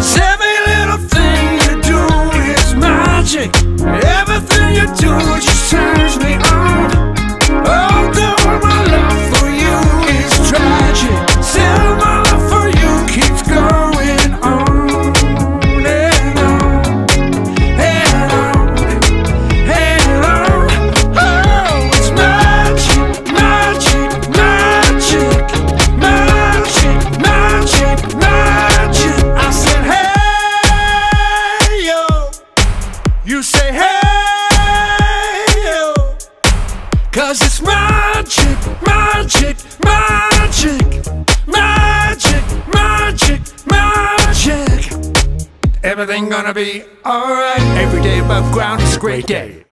Cause every little thing you do is magic. Everything you do just turns you say hey yo. Cause it's magic, magic, magic, magic, magic, magic. Everything gonna be alright. Every day above ground is a great day.